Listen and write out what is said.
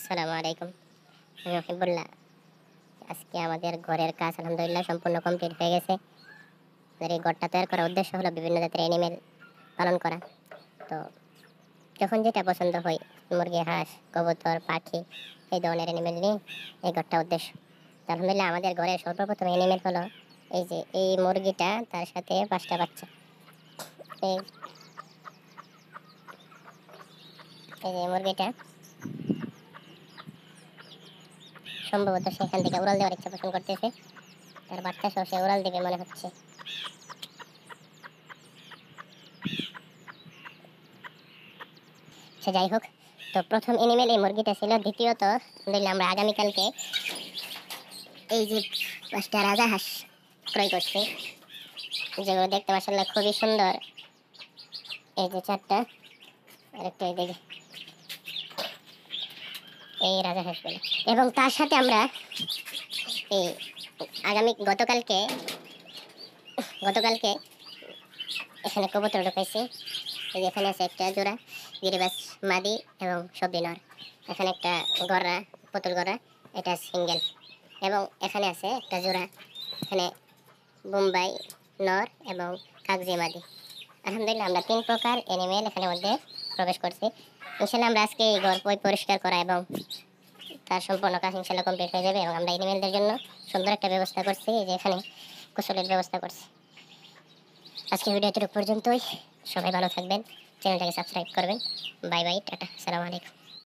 আসসালামু আলাইকুম। আমি রহিবুল্লাহ আজকে আমাদের ঘরের কাজ আলহামদুলিল্লাহ সম্পূর্ণ কমপ্লিট হয়ে গেছে। আমাদের এই ঘরটা তৈরি করার উদ্দেশ্য হলো বিভিন্ন জাতের অ্যানিমেল পালন করা। তো যখন যেটা পছন্দ হয়, মুরগি, হাঁস, কবুতর, পাখি, এই ধরনের অ্যানিমেল নিয়ে এই ঘরটা উদ্দেশ্য। আলহামদুলিল্লাহ আমাদের ঘরের সর্বপ্রথম অ্যানিমেল হলো এই যে এই মুরগিটা, তার সাথে পাঁচটা বাচ্চা। এই এই যে মুরগিটা সম্ভবত সেখান থেকে উড়াল দেওয়ার ইচ্ছা পোষণ করতেছে। তার বাচ্চা সহ সে উড়াল দেবে মনে হচ্ছে। সে যাই হোক, তো প্রথম এনিমেল এই মুরগিটা ছিল, দ্বিতীয়ত আলহামদুলিল্লাহ আমরা আগামীকালকে এই যে পাঁচটা রাজা হাঁস ক্রয় করছি, যেগুলো দেখতে মাসাল্লাহ খুবই সুন্দর। এই যে চারটা আরেকটা এই দিকে এই রাজা হাঁসগুলো এবং তার সাথে আমরা এই আগামী গতকালকে গতকালকে এখানে কবুতর ঢুকাইছি। এই এখানে আছে একটা জোড়া গিরিবাস মাদি এবং সবজি নর এখানে একটা গড়া পুতুল গড়া এটা সিঙ্গেল। এবং এখানে আছে একটা জোড়া, এখানে বোম্বাই নর এবং কাগজি মাদি। আলহামদুলিল্লাহ আমরা তিন প্রকার এনিমেল এখানে মধ্যে প্রবেশ করছি। ইনশাল্লাহ আমরা আজকে এই গল্প পরিষ্কার করা এবং তার সম্পূর্ণ কাজ ইনশাল্লাহ কমপ্লিট হয়ে যাবে এবং আমরা এনিমেলদের জন্য সুন্দর একটা ব্যবস্থা করছি যে এখানে কুশলের ব্যবস্থা করছি। আজকে ভিডিওটির পর্যন্তই। সবাই ভালো থাকবেন। চ্যানেলটাকে সাবস্ক্রাইব করবেন। বাই বাই, টাটা, সালামু আলাইকুম।